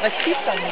Mas fica. Tá.